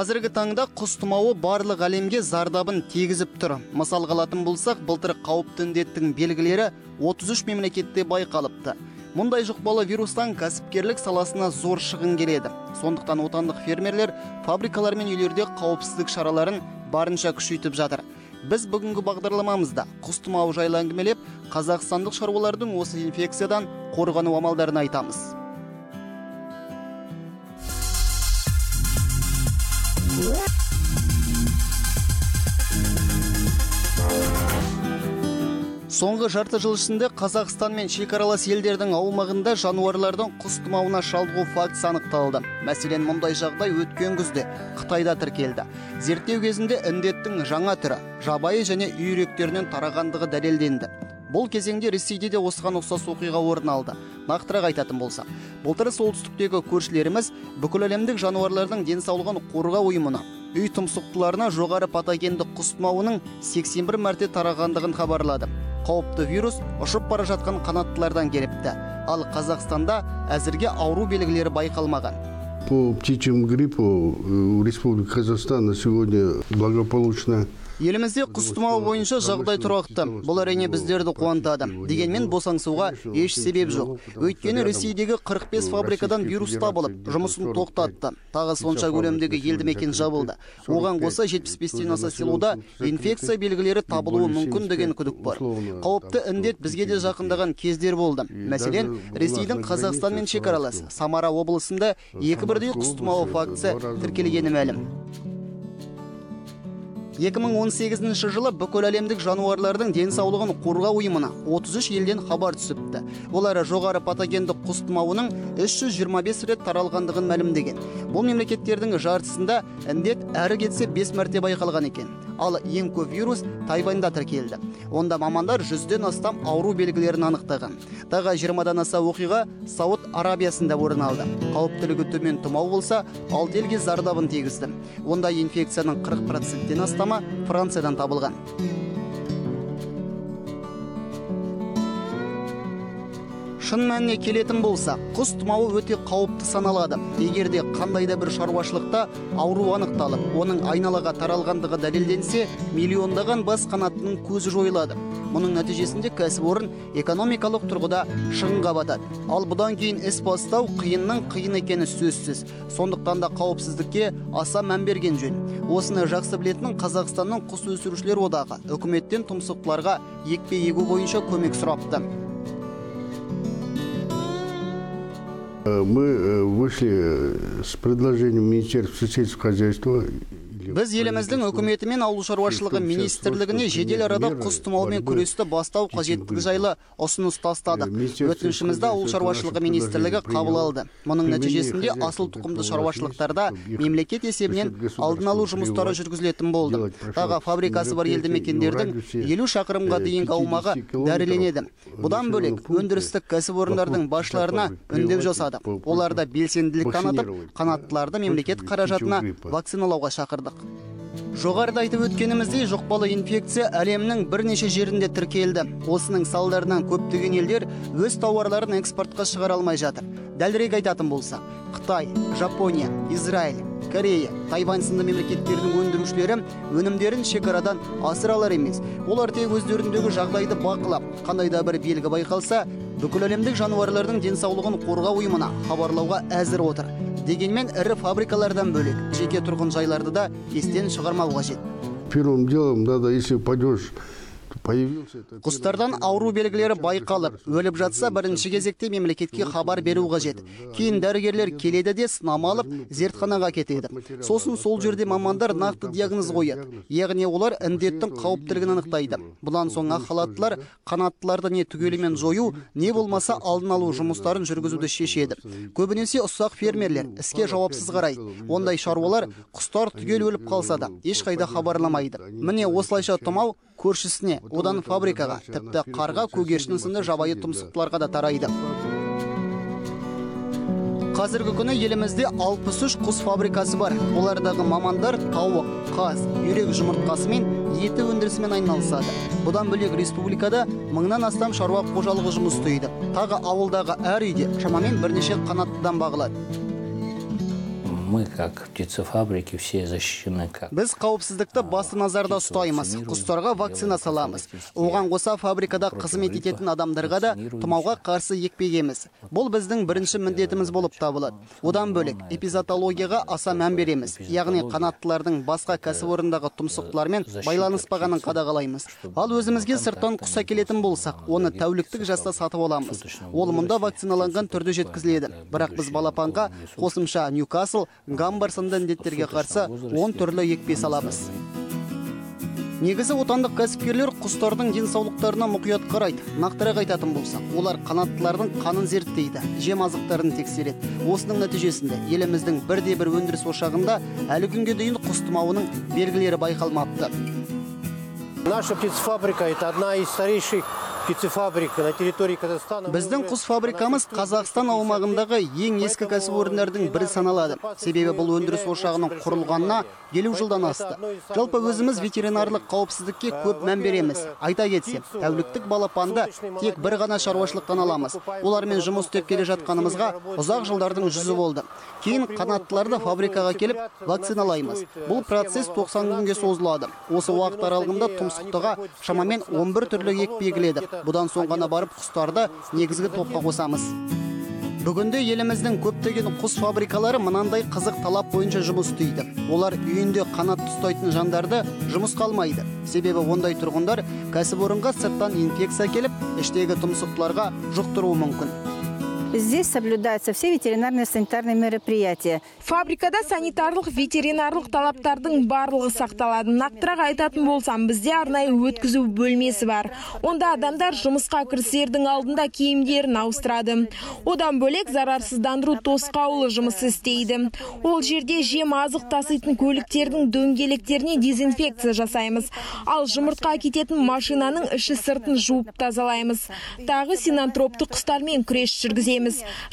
қазіргі таңда құс тұмауы барлық әлемге зардабын тигізіп тұр. Мысалға алатын болсақ былтыр қауіпті індеттің белгілері 33 мемлекетте байқалыпты. Мұндай жұқпалы вирустан кәсіпкерлік саласына зор шығын келеді. Сондықтан отандық фермерлер фабрикалар мен үйлерде қауіпсіздік шараларын барынша күшейтіп жатыр. Біз бүгінгі бағдарламамызда құс тұмауы жайлы әңгімелеп қазақстандық шаруалардың осы инфекциядан қорғану амалдарын айтамыз. Соңғы жарты жыл ішінде қазақстан мен шекаралас елдердің аумағында жануарлардың құс тұмауына шалдығу фактісі анықталды. Мәселен мұндай жағдай өткен күзде қытайда тіркелді. Зерттеу кезінде індеттің жаңа түрі жабайы және үй үйректерінен тарағандығы дәлелденді. Бұл кезеңде ресейде де осыған ұқсас оқиға орын алды. Нақтырақ айтатын болсақ былтыр солтүстіктегі көршілеріміз бүкіләлемдік жануарлардың денсаулығын қорғау ұйымына үй тұмсықтыларына жоғары патогенді құс тұмауының 81 мәрте тарағандығын хабарлады. Қауіпті вирус ұшып бара жатқан қанаттылардан келіпті. Ал қазақстанда әзірге ауру белгілері байқалмаған. По птичьему гриппу э, Казахстан на сегодня благополучно елімізде құс тұмауы бойынша жағдай тұрақты. бұл әрине біздерді қуантады. дегенмен босаңсуға еш себеп жоқ. өйткені ресейдегі 45 фабрикадан вирус табылып жұмысын тоқтатты. Тағы сонша көлемдегі елді мекен жабылды. Оған қоса 75-тен аса селода инфекция белгілері табылуы мүмкін деген күдік бар. Қауіпті індет бізге де жақындаған кездер болды. Мәселен ресейдің қазақстанмен шекаралас. самара облысында екі бірдей құс тұмауы фактісі тіркелгені мәлім. 2018 жылы бүкіл әлемдік жануарлардың денсаулығын қорғау ұйымына 33 елден хабар түсіпті. Олар жоғары патогенді құс тұмауының 325 рет таралғандығын мәлімдеген. Бұл мемлекеттердің жартысында індет әрі кетсе 5 мәрте байқалған екен. Ал ең көп вирус тайваньда тіркелді. Онда мамандар жүзден астам ауру белгілерін анықтаған. Тағы 20-дан аса оқиға сауд арабиясында орын алды. Қауіптілігі төмен тұмау болса алты елге зардабын тигізді. Онда инфекцияның 40 проценттен астамы франциядан табылған. Шын мәніне келетін болса құс тұмауы өте қауіпті саналады. Егер де қандай да бір шаруашылықта ауру анықталып оның айналаға таралғандығы дәлелденсе миллиондаған бас қанаттының көзі жойылады. Мұның нәтижесінде кәсіпорын экономикалық тұрғыда шығынға батады. Ал бұдан кейін іс бастау қиынның қиын екені сөзсіз. Сондықтан да қауіпсіздікке аса мән берген жөн. Осыны жақсы білетін қазақстанның құс өсірушілер одағы үкіметтен тұмсықтыларға екпе егу бойынша көмек сұрапты. Мы э, вышли э, с предложением Министерства сельского хозяйства біз еліміздің үкіметі мен ауыл шаруашылығы министрлігіне жедел арада құс тұмауымен күресті бастау қажеттігі жайлы ұсыныс тастадық. Өтінішімізді ауыл шаруашылығы министрлігі қабыл алды мұның нәтижесінде асыл тұқымды шаруашылықтарда мемлекет есебінен алдын алу жұмыстары жүргізілетін болды. тағы фабрикасы бар елді мекендердің елу шақырымға дейінгі аумағы дәріленеді. Бұдан бөлек өндірістік кәсіпорындардың басшыларына үндеу жасадық оларда белсенділік танытып қанаттыларды мемлекет қаражатына вакциналауға шақырдық. Жоғарыда айтып өткеніміздей жұқпалы инфекция әлемнің бірнеше жерінде тіркелді. Осының салдарынан көптеген елдер өз тауарларын экспортқа шығара алмай жатыр. Дәлірек айтатын болсақ қытай жапония израиль корея тайвань сынды мемлекеттердің өндірушілері өнімдерін шекарадан асыра алар емес. Олар тек өздеріндегі жағдайды бақылап қандай да бір белгі байқалса бүкіләлемдік жануарлардың денсаулығын қорғау ұйымына хабарлауға әзір отыр. Дегенмен ірі фабрикалардан бөлек жеке тұрғын жайларды да естен шығармау қажет. Первым делом надо, если пойдешь, құстардан ауру белгілері байқалып өліп жатса бірінші кезекте мемлекетке хабар беру қажет кейін дәрігерлер келеді де сынама алып зертханаға кетеді сосын сол жерде мамандар нақты диагноз қояды яғни олар індеттің қауіптілігін анықтайды бұдан соң ақ халаттылар қанаттыларды не түгелімен жою не болмаса алдын алу жұмыстарын жүргізуді шешеді көбінесе ұсақ фермерлер іске жауапсыз қарайды ондай шаруалар құстар түгел өліп қалса да ешқайда хабарламайды міне осылайша тұмау көршісіне одан фабрикаға тіпті қарға көгершін сынды жабайы тұмсықтыларға да тарайды. Қазіргі күні елімізде 63 құс фабрикасы бар. Олардағы мамандар тауық қаз үйрек жұмыртқасы мен еті өндірісімен айналысады. Бұдан бөлек республикада мыңнан астам шаруа қожалығы жұмыс істейді. Тағы ауылдағы әр үйде шамамен бірнеше қанаттыдан бағылады. Мы, как птицефабрики, все защищены как біз қауіпсіздікті басты назарда ұстаймыз құстарға вакцина саламыз. оған қоса фабрикада қызмет ететін адамдарға да тұмауға қарсы екпегеміз бұл біздің бірінші міндетіміз болып табылады. Одан бөлек эпизотологияға аса мән береміз. Яғни қанаттылардың басқа кәсіпорындағы тұмсықтылармен байланыспағанын қадағалаймыз. ал өзімізге сырттан құс әкелетін болсақ оны тәуліктік жаста сатып аламыз. ол мұнда вакциналанған түрде жеткізіледі. бірақ біз балапанға қосымша ньюкасл гамбар сынды індеттерге қарсы 10 түрлі екпе саламыз. Негізі отандық кәсіпкерлер құстардың денсаулықтарына мұқият қарайды. Нақтырақ айтатын болсақ олар қанаттылардың қанын зерттейді жем азықтарын тексереді. Осының нәтижесінде еліміздің бірде бір өндіріс ошағында әлі күнге дейін құс тұмауының белгілері байқалмапты. Наша птицефабрика – это одна из старейших біздің құс фабрикамыз қазақстан аумағындағы ең ескі кәсіпорындардың бірі саналады. себебі бұл өндіріс ошағының құрылғанына елу жылдан асты. жалпы өзіміз ветеринарлық қауіпсіздікке көп мән береміз. айта кетсем тәуліктік балапанды тек бір ғана шаруашылықтан аламыз. олармен жұмыс істеп келе жатқанымызға ұзақ жылдардың жүзі болды. кейін қанаттыларды фабрикаға келіп вакциналаймыз. бұл процесс 90 күнге созылады. Осы уақыт аралығында тұмсықтыға шамамен 11 түрлі екпе егіледі бұдан соң ғана барып құстарды негізгі топқа қосамыз. Бүгінде еліміздің көптеген құс фабрикалары мынандай қызық талап бойынша жұмыс істейді. Олар үйінде қанат ұстайтын жандарды жұмысқа алмайды себебі ондай тұрғындар кәсіпорынға сырттан инфекция келіп іштегі тұмсықтыларға жұқтыруы мүмкін. Здесь соблюдаются все ветеринарные санитарные мероприятия. фабрикада санитарлық ветеринарлық талаптардың барлығы сақталады. Нақтырақ айтатын болсам бізде арнайы өткізу бөлмесі бар. Онда адамдар жұмысқа кірісердің алдында киімдерін ауыстырады. Одан бөлек зарарсыздандыру тосқауылы жұмыс істейді. Ол жерде жем азық таситын көліктердің дөңгелектеріне дезинфекция жасаймыз. Ал жұмыртқа кететін машинаның іші сыртын жуып тазалаймыз. Тағы синантропты құстармен күрес жүргіземіз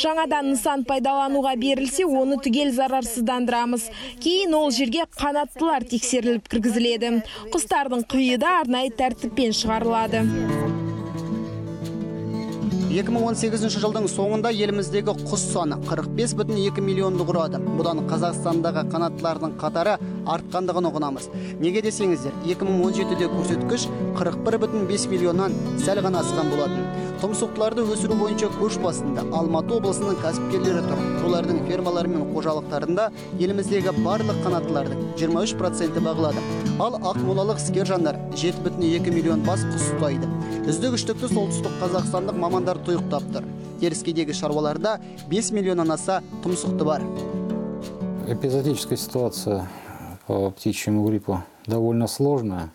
жаңадан нысан пайдалануға берілсе оны түгел зарарсыздандырамыз. Кейін ол жерге қанаттылар тексеріліп кіргізіледі. Құстардың қиы да арнайы тәртіппен шығарылады. 2018 жылдың соңында еліміздегі құс саны 45,2 миллионды құрады. Бұдан қазақстандағы қанаттылардың қатары артқандығын ұғынамыз. Неге десеңіздер 2017-де көрсеткіш 41,5 миллионнан сәл ғана асқан болатын. Тұмсықтыларды өсіру бойынша көш басында алматы облысының кәсіпкерлері тұр. Олардың фермалары мен қожалықтарында еліміздегі барлық қанаттылардың 23 проценті бағылады. Ал ақмолалық іскер жандар 7,2 миллион бас құс ұстайды. Үздік үштікті солтүстік қазақстандық мамандар тұйықтап тұр теріскейдегі шаруаларда 5 миллионнан аса тұмсықты бар. Эпизодическая ситуация по птичьему гриппу довольно сложная.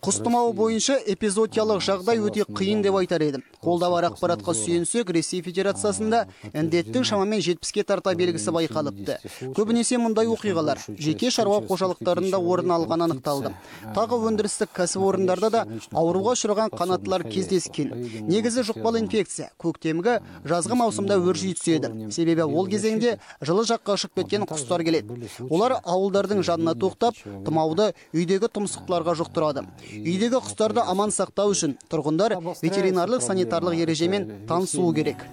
құс тұмауы бойынша эпизодиялық жағдай өте қиын деп айтар едім. Қолда бар ақпаратқа сүйенсек ресей федерациясында індеттің шамамен жетпіске тарта белгісі байқалыпты. Көбінесе мұндай оқиғалар жеке шаруа қожалықтарында орын алған анықталды. Тағы өндірістік кәсіпорындарда да ауруға ұшыраған қанаттылар кездескен. негізі жұқпалы инфекция көктемгі жазғы маусымда өрши түседі. Себебі ол кезеңде жылы жаққа ұшып кеткен құстар келеді. олар ауылдардың жанына тоқтап тұмауды үйдегі тұмсықтыларға жұқтырады. үйдегі құстарды аман сақтау үшін тұрғындар ветеринарлық санитарлық ережемен танысуы керек.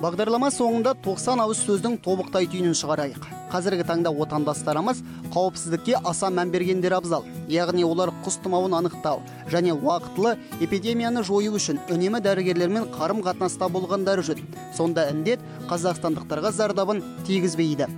Бағдарлама соңында 90 ауыз сөздің тобықтай түйінін шығарайық. Қазіргі таңда отандастарымыз қауіпсіздікке аса мән бергендер абзал. Яғни олар құс тұмауын анықтау және уақытылы эпидемияны жою үшін үнемі дәрігерлермен қарым қатынаста болғандары жөн сонда індет қазақстандықтарға зардабын тигізбейді.